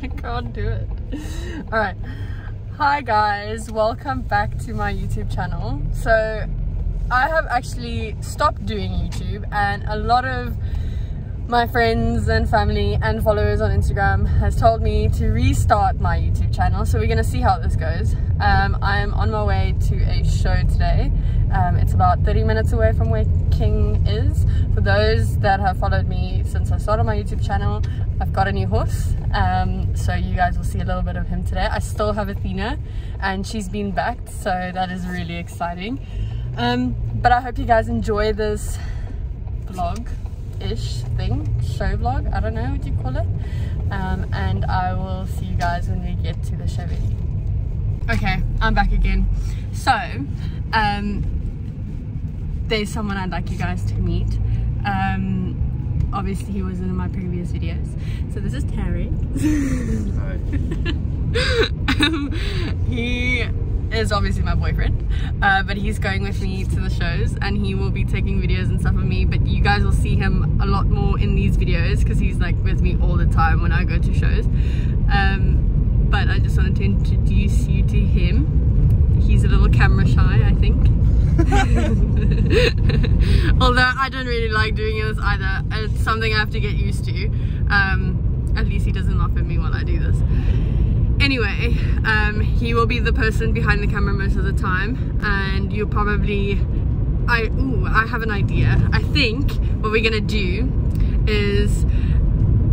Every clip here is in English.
I can't do it. All right. Hi guys, welcome back to my YouTube channel. So I have actually stopped doing YouTube and a lot of my friends and family and followers on Instagram has told me to restart my YouTube channel. So we're gonna see how this goes. Um, I'm on my way to a show today. Um, it's about 30 minutes away from where King is. For those that have followed me since I started my YouTube channel, I've got a new horse. Um, so you guys will see a little bit of him today. I still have Athena and she's been backed, so that is really exciting. Um, but I hope you guys enjoy this vlog ish thing show vlog i don't know what you call it um, and i will see you guys when we get to the venue okay i'm back again so um there's someone i'd like you guys to meet um obviously he was in my previous videos. So this is Tarek um, he is obviously my boyfriend uh, but he's going with me to the shows and he will be taking videos and stuff of me but you guys will see him a lot more in these videos because he's like with me all the time when I go to shows. Um, but I just wanted to introduce you to him. He's a little camera shy I think although I don't really like doing this either. It's something I have to get used to. Um, at least he doesn't laugh at me while I do this. Anyway um, he will be the person behind the camera most of the time and you'll probably I ooh, I have an idea. I think what we're gonna do is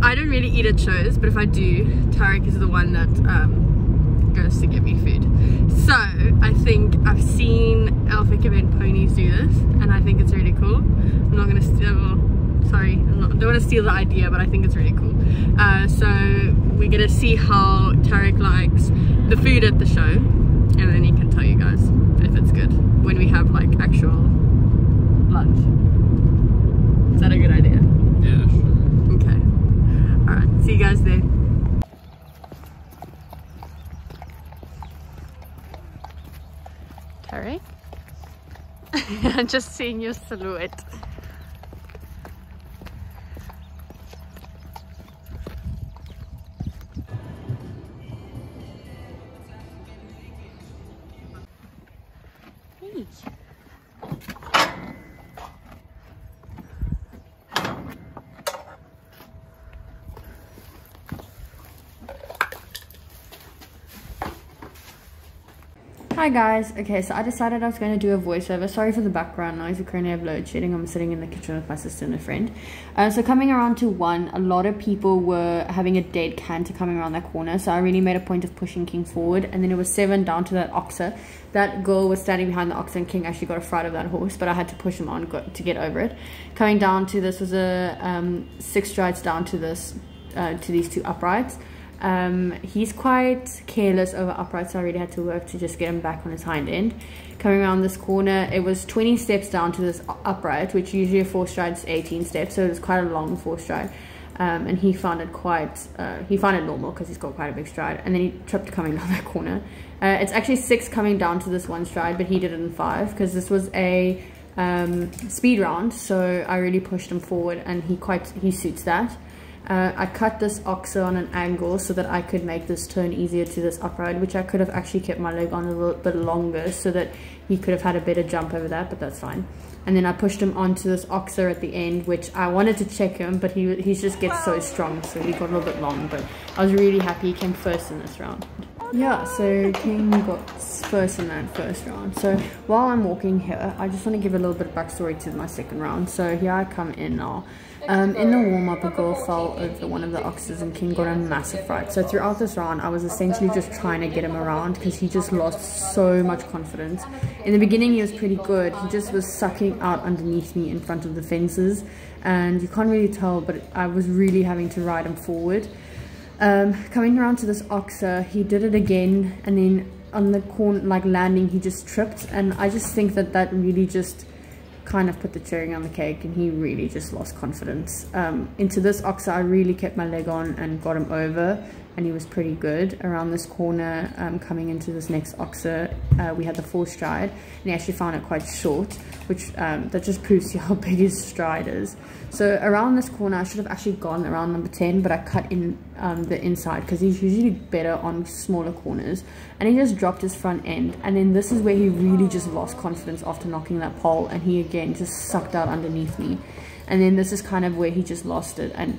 I don't really eat at shows but if I do Tarek is the one that um, goes to get me food. So I think I've seen Elphick event ponies do this and I think it's really cool. I'm not gonna steal sorry I'm not, I don't want to steal the idea but I think it's really cool. Uh, so we're gonna see how Tarek likes the food at the show and then he can tell you guys if it's good when we have like actual lunch. Is that a good idea? Yeah, sure. okay. All right see you guys there Tarek I'm just seeing your silhouette Hi guys, okay so I decided I was going to do a voiceover, sorry for the background noise, we currently have load shedding, I'm sitting in the kitchen with my sister and a friend. Uh, so coming around to one, a lot of people were having a dead canter coming around that corner, so I really made a point of pushing King forward, and then it was seven down to that oxer. That girl was standing behind the oxer and King actually got a fright of that horse, but I had to push him on to get over it. Coming down to this was a um, six strides down to this, uh, to these two uprights. Um, he's quite careless over uprights, so I really had to work to just get him back on his hind end. Coming around this corner, it was 20 steps down to this upright, which usually a four stride is 18 steps, so it was quite a long four stride. Um, and he found it quite, uh, he found it normal because he's got quite a big stride. And then he tripped coming down that corner. Uh, it's actually six coming down to this one stride, but he did it in five because this was a um, speed round. So I really pushed him forward and he quite, he suits that. Uh, I cut this oxer on an angle so that I could make this turn easier to this upright, which I could have actually kept my leg on a little bit longer so that he could have had a better jump over that, but that's fine. And then I pushed him onto this oxer at the end, which I wanted to check him, but he he just gets so strong, so he got a little bit long. But I was really happy he came first in this round. Yeah, so King got first in that first round. So while I'm walking here, I just want to give a little bit of backstory to my second round. So here I come in now. Um, in the warm-up, a girl fell over one of the oxers and King got a massive fright. So throughout this round, I was essentially just trying to get him around because he just lost so much confidence. In the beginning, he was pretty good. He just was sucking out underneath me in front of the fences. And you can't really tell, but I was really having to ride him forward. Um, coming around to this oxer, he did it again, and then on the corner like landing he just tripped and I just think that that really just kind of put the cherry on the cake and he really just lost confidence. Um, into this oxer I really kept my leg on and got him over and he was pretty good around this corner um, coming into this next oxer uh, we had the full stride and he actually found it quite short which um, that just proves you how big his stride is. So around this corner I should have actually gone around number 10 but I cut in um, the inside because he's usually better on smaller corners. And he just dropped his front end and then this is where he really just lost confidence after knocking that pole and he again just sucked out underneath me. And then this is kind of where he just lost it and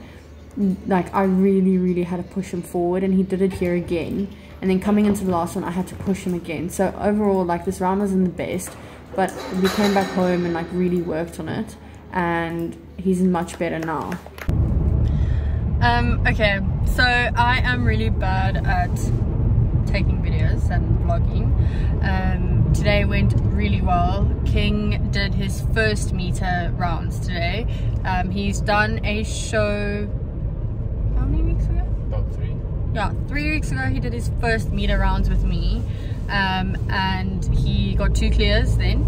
like I really really had to push him forward and he did it here again. And then coming into the last one I had to push him again. So overall like this round wasn't the best but we came back home and like really worked on it and he's much better now. Um okay so I am really bad at taking videos and vlogging. Um today went really well. King did his first meter rounds today. Um he's done a show yeah, three weeks ago he did his first meter rounds with me um, and he got two clears then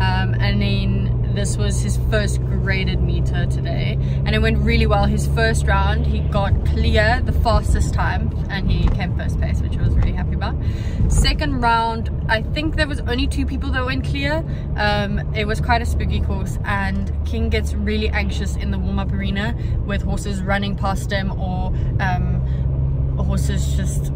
um, and then this was his first graded meter today. And it went really well. His first round he got clear the fastest time and he came first place which I was really happy about. Second round I think there was only two people that went clear. Um, it was quite a spooky course and King gets really anxious in the warm-up arena with horses running past him or um, horses just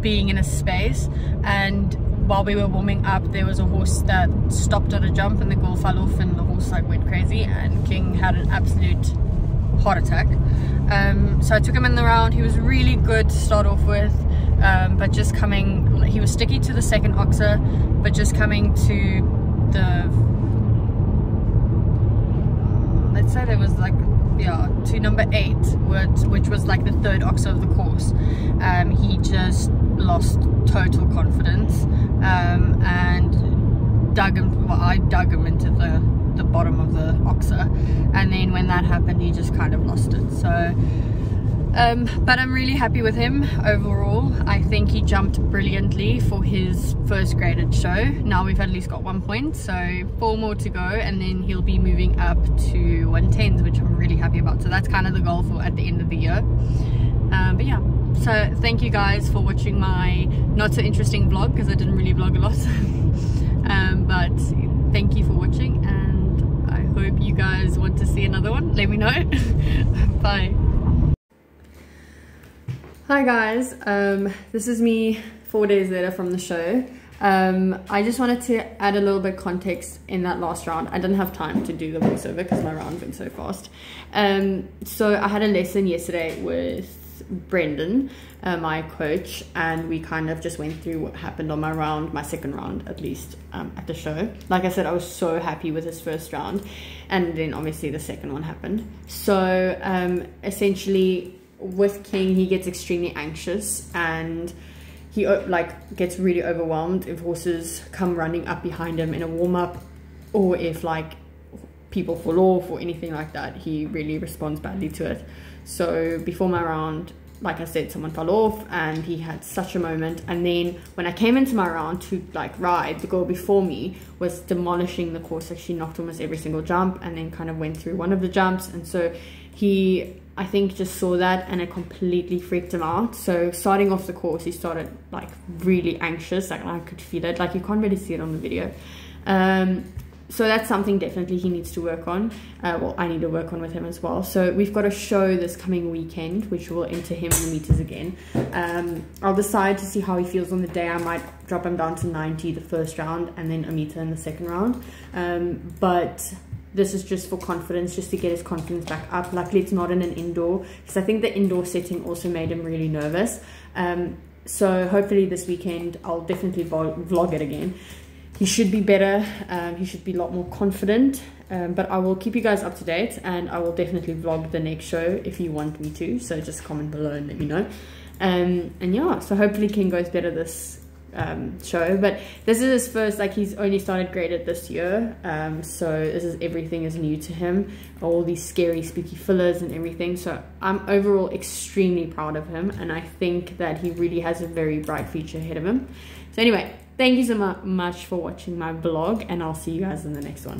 being in a space. And while we were warming up there was a horse that stopped at a jump and the girl fell off and the horse like went crazy and King had an absolute heart attack. Um, so I took him in the round. He was really good to start off with um, but just coming he was sticky to the second oxer but just coming to the let's say there was like yeah to number eight which, which was like the third oxer of the course. Um, he just lost total confidence um, and dug him well I dug him into the the bottom of the oxer and then when that happened he just kind of lost it. So um, but I'm really happy with him overall. I think he jumped brilliantly for his first graded show. Now we've at least got one point, so four more to go and then he'll be moving up to 110s, which I'm really happy about. So that's kind of the goal for at the end of the year. Um, but yeah, so thank you guys for watching my not so interesting vlog because I didn't really vlog a lot. um, but thank you for watching and I hope you guys want to see another one. Let me know. Bye. Hi guys, um, this is me four days later from the show. Um, I just wanted to add a little bit of context in that last round. I didn't have time to do the voiceover because my round went so fast. Um, so I had a lesson yesterday with Brendan, uh, my coach, and we kind of just went through what happened on my round, my second round at least, um, at the show. Like I said, I was so happy with his first round, and then obviously the second one happened. So um, essentially, with King, he gets extremely anxious and he like gets really overwhelmed if horses come running up behind him in a warm up or if like people fall off or anything like that. He really responds badly to it. So before my round, like I said, someone fell off and he had such a moment. And then when I came into my round to like ride, the girl before me was demolishing the course. Like she knocked almost every single jump and then kind of went through one of the jumps. And so he I think just saw that and it completely freaked him out. So starting off the course, he started like really anxious. Like I could feel it. Like you can't really see it on the video. Um, so that's something definitely he needs to work on. Uh, well, I need to work on with him as well. So we've got a show this coming weekend, which will enter him in the meters again. Um, I'll decide to see how he feels on the day. I might drop him down to 90 the first round and then a meter in the second round. Um, but this is just for confidence, just to get his confidence back up. Luckily, it's not in an indoor, because I think the indoor setting also made him really nervous. Um, so hopefully this weekend, I'll definitely vlog it again. He should be better. Um, he should be a lot more confident. Um, but I will keep you guys up to date, and I will definitely vlog the next show if you want me to. So just comment below and let me know. Um, and yeah, so hopefully King goes better this um, show. But this is his first, like he's only started graded this year. Um, so this is everything is new to him. All these scary, spooky fillers and everything. So I'm overall extremely proud of him, and I think that he really has a very bright future ahead of him. So anyway, thank you so mu- much for watching my vlog, and I'll see you guys in the next one.